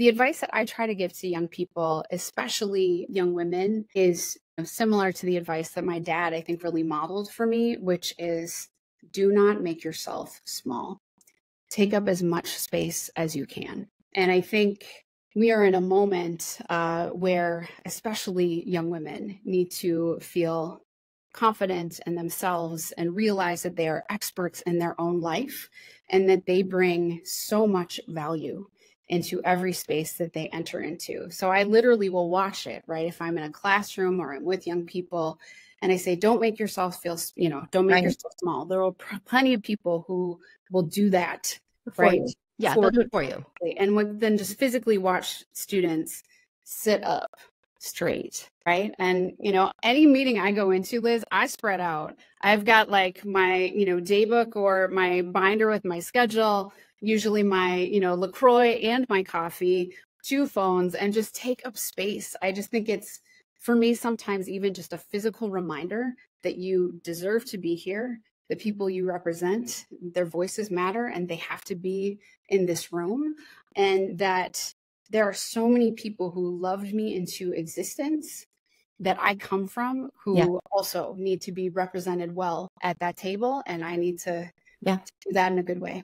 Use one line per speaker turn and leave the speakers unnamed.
the advice that I try to give to young people, especially young women, is similar to the advice that my dad, I think, really modeled for me, which is do not make yourself small. Take up as much space as you can. And I think we are in a moment uh, where, especially young women, need to feel confident in themselves and realize that they are experts in their own life and that they bring so much value into every space that they enter into. So I literally will watch it, right? If I'm in a classroom or I'm with young people and I say, don't make yourself feel, you know, don't make right. yourself small. There are plenty of people who will do that,
for right? You. Yeah, for, they'll do it for you.
And then just physically watch students sit up straight, right? And, you know, any meeting I go into, Liz, I spread out. I've got like my, you know, day book or my binder with my schedule, usually my, you know, LaCroix and my coffee, two phones, and just take up space. I just think it's, for me, sometimes even just a physical reminder that you deserve to be here the people you represent, their voices matter and they have to be in this room. And that there are so many people who loved me into existence that I come from who yeah. also need to be represented well at that table. And I need to, yeah. to do that in a good way.